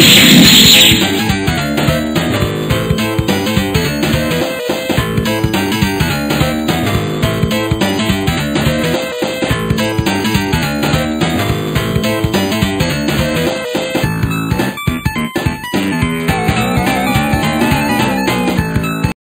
you